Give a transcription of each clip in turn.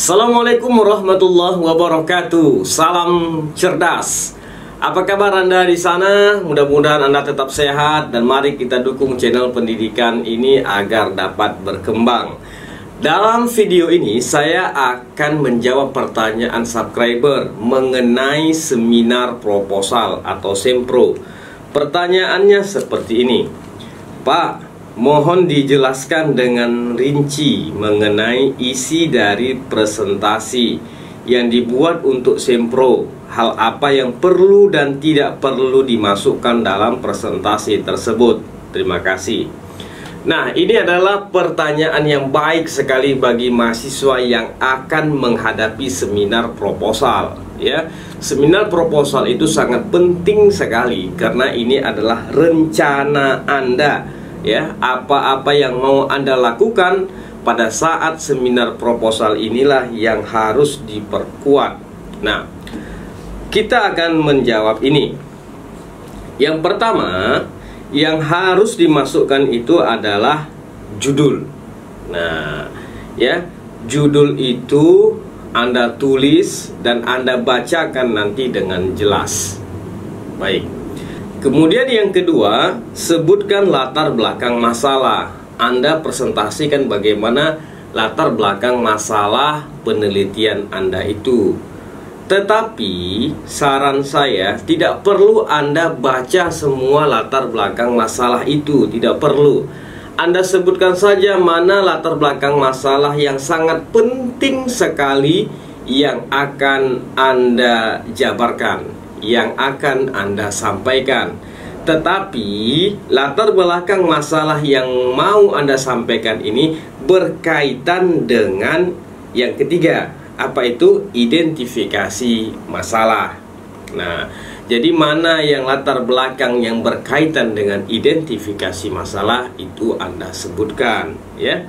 Assalamualaikum warahmatullahi wabarakatuh. Salam cerdas. Apa kabar Anda di sana? Mudah-mudahan Anda tetap sehat dan mari kita dukung channel pendidikan ini agar dapat berkembang. Dalam video ini saya akan menjawab pertanyaan subscriber mengenai seminar proposal atau sempro. Pertanyaannya seperti ini. Pak, Mohon dijelaskan dengan rinci mengenai isi dari presentasi yang dibuat untuk Sempro. Hal apa yang perlu dan tidak perlu dimasukkan dalam presentasi tersebut. Terima kasih. Nah, ini adalah pertanyaan yang baik sekali bagi mahasiswa yang akan menghadapi seminar proposal, ya. Seminar proposal itu sangat penting sekali karena ini adalah rencana Anda ya apa-apa yang mau Anda lakukan pada saat seminar proposal inilah yang harus diperkuat. Nah, kita akan menjawab ini. Yang pertama, yang harus dimasukkan itu adalah judul. Nah, ya, judul itu Anda tulis dan Anda bacakan nanti dengan jelas. Baik. Kemudian yang kedua, sebutkan latar belakang masalah. Anda presentasikan bagaimana latar belakang masalah penelitian Anda itu. Tetapi saran saya tidak perlu Anda baca semua latar belakang masalah itu, tidak perlu. Anda sebutkan saja mana latar belakang masalah yang sangat penting sekali yang akan Anda jabarkan yang akan Anda sampaikan. Tetapi latar belakang masalah yang mau Anda sampaikan ini berkaitan dengan yang ketiga, apa itu? Identifikasi masalah. Nah, jadi mana yang latar belakang yang berkaitan dengan identifikasi masalah itu Anda sebutkan, ya.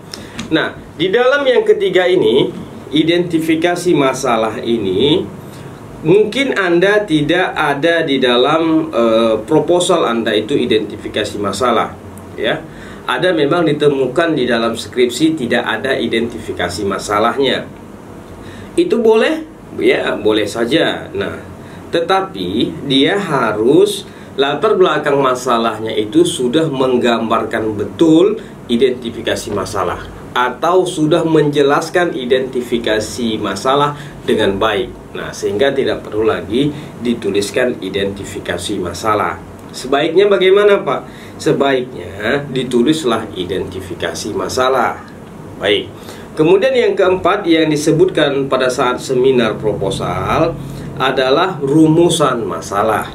Nah, di dalam yang ketiga ini, identifikasi masalah ini mungkin Anda tidak ada di dalam uh, proposal Anda itu identifikasi masalah, ya. Ada memang ditemukan di dalam skripsi tidak ada identifikasi masalahnya. Itu boleh, ya, boleh saja. Nah, tetapi dia harus latar belakang masalahnya itu sudah menggambarkan betul identifikasi masalah atau sudah menjelaskan identifikasi masalah dengan baik. Nah, sehingga tidak perlu lagi dituliskan identifikasi masalah. Sebaiknya bagaimana, Pak? Sebaiknya ditulislah identifikasi masalah. Baik. Kemudian yang keempat yang disebutkan pada saat seminar proposal adalah rumusan masalah.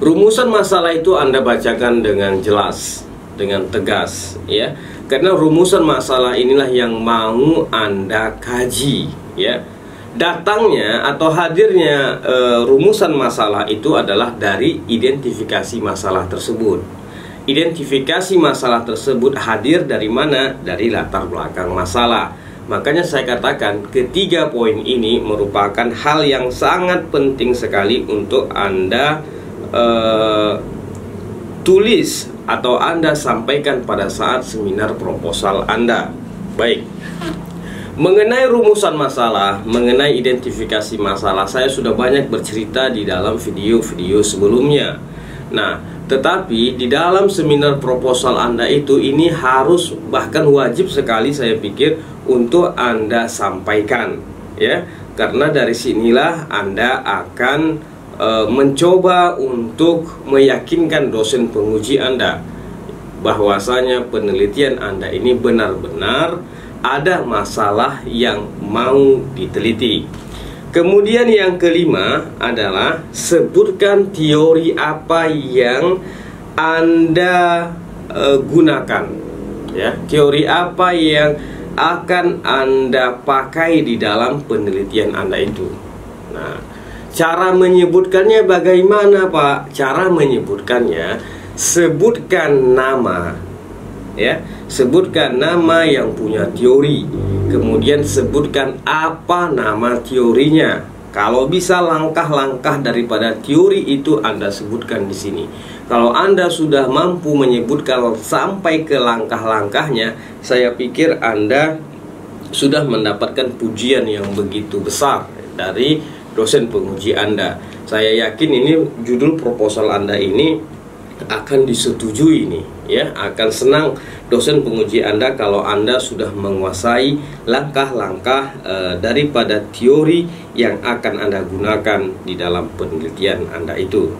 Rumusan masalah itu Anda bacakan dengan jelas, dengan tegas, ya karena rumusan masalah inilah yang mau Anda kaji, ya. Datangnya atau hadirnya e, rumusan masalah itu adalah dari identifikasi masalah tersebut. Identifikasi masalah tersebut hadir dari mana? Dari latar belakang masalah. Makanya saya katakan ketiga poin ini merupakan hal yang sangat penting sekali untuk Anda e, tulis atau Anda sampaikan pada saat seminar proposal Anda. Baik. Mengenai rumusan masalah, mengenai identifikasi masalah, saya sudah banyak bercerita di dalam video-video sebelumnya. Nah, tetapi di dalam seminar proposal Anda itu ini harus bahkan wajib sekali saya pikir untuk Anda sampaikan, ya. Karena dari sinilah Anda akan e, mencoba untuk meyakinkan dosen penguji Anda bahwasanya penelitian Anda ini benar-benar ada masalah yang mau diteliti. Kemudian yang kelima adalah sebutkan teori apa yang Anda e, gunakan. Ya, teori apa yang akan Anda pakai di dalam penelitian Anda itu. Nah, Cara menyebutkannya bagaimana Pak? Cara menyebutkannya sebutkan nama ya, sebutkan nama yang punya teori. Kemudian sebutkan apa nama teorinya. Kalau bisa langkah-langkah daripada teori itu Anda sebutkan di sini. Kalau Anda sudah mampu menyebutkan sampai ke langkah-langkahnya, saya pikir Anda sudah mendapatkan pujian yang begitu besar dari dosen penguji Anda. Saya yakin ini judul proposal Anda ini akan disetujui nih ya akan senang dosen penguji Anda kalau Anda sudah menguasai langkah-langkah e, daripada teori yang akan Anda gunakan di dalam penelitian Anda itu.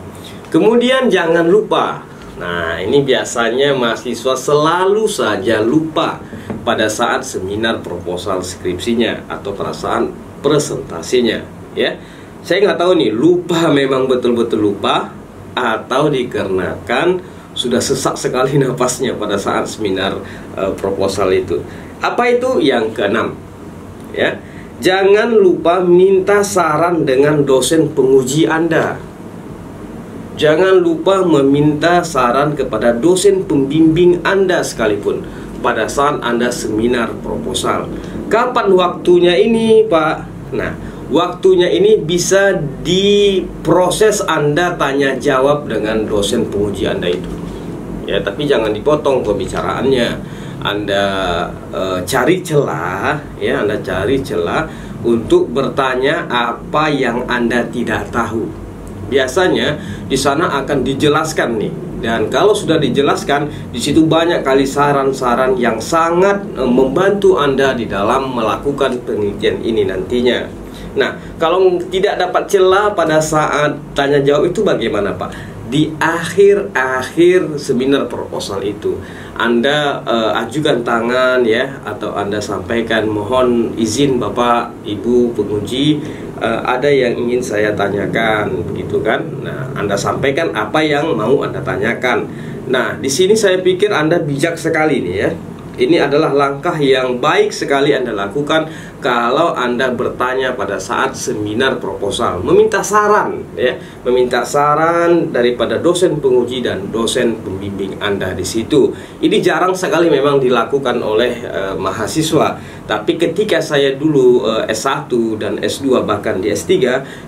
Kemudian jangan lupa. Nah, ini biasanya mahasiswa selalu saja lupa pada saat seminar proposal skripsinya atau perasaan presentasinya, ya. Saya nggak tahu nih, lupa memang betul-betul lupa atau dikarenakan sudah sesak sekali nafasnya pada saat seminar uh, proposal itu. Apa itu yang keenam? Ya. Jangan lupa minta saran dengan dosen penguji Anda. Jangan lupa meminta saran kepada dosen pembimbing Anda sekalipun pada saat Anda seminar proposal. Kapan waktunya ini, Pak? Nah, waktunya ini bisa diproses Anda tanya jawab dengan dosen penguji Anda itu. Ya, tapi jangan dipotong pembicaraannya. Anda e, cari celah, ya, Anda cari celah untuk bertanya apa yang Anda tidak tahu. Biasanya di sana akan dijelaskan nih dan kalau sudah dijelaskan di situ banyak kali saran-saran yang sangat e, membantu Anda di dalam melakukan penelitian ini nantinya. Nah, kalau tidak dapat celah pada saat tanya jawab itu bagaimana, Pak? Di akhir-akhir seminar proposal itu, Anda uh, ajukan tangan ya atau Anda sampaikan mohon izin Bapak, Ibu penguji uh, ada yang ingin saya tanyakan, begitu kan? Nah, Anda sampaikan apa yang mau Anda tanyakan. Nah, di sini saya pikir Anda bijak sekali nih ya ini adalah langkah yang baik sekali Anda lakukan kalau Anda bertanya pada saat seminar proposal, meminta saran ya, meminta saran daripada dosen penguji dan dosen pembimbing Anda di situ. Ini jarang sekali memang dilakukan oleh uh, mahasiswa. Tapi ketika saya dulu uh, eh, S1 dan S2 bahkan di S3,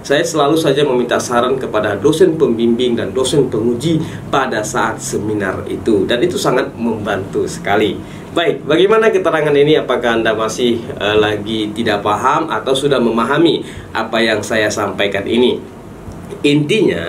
saya selalu saja meminta saran kepada dosen pembimbing dan dosen penguji pada saat seminar itu dan itu sangat membantu sekali. Baik, bagaimana keterangan ini? Apakah Anda masih uh, lagi tidak paham atau sudah memahami apa yang saya sampaikan ini? Intinya,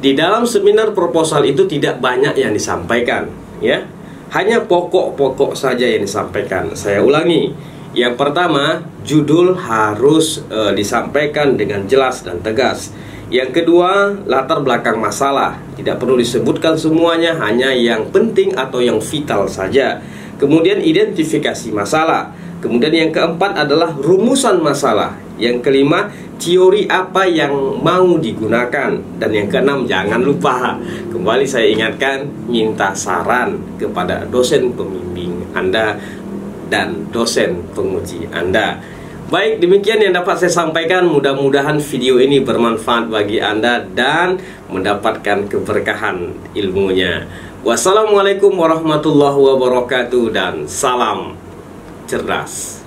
di dalam seminar proposal itu tidak banyak yang disampaikan, ya. Hanya pokok-pokok saja yang disampaikan. Saya ulangi. Yang pertama, judul harus uh, disampaikan dengan jelas dan tegas. Yang kedua, latar belakang masalah. Tidak perlu disebutkan semuanya, hanya yang penting atau yang vital saja. Kemudian identifikasi masalah. Kemudian yang keempat adalah rumusan masalah. Yang kelima, teori apa yang mau digunakan. Dan yang keenam, jangan lupa kembali saya ingatkan minta saran kepada dosen pembimbing Anda dan dosen penguji Anda. Baik, demikian yang dapat saya sampaikan. Mudah-mudahan video ini bermanfaat bagi Anda dan mendapatkan keberkahan ilmunya. Wassalamualaikum warahmatullahi wabarakatuh dan salam cerdas.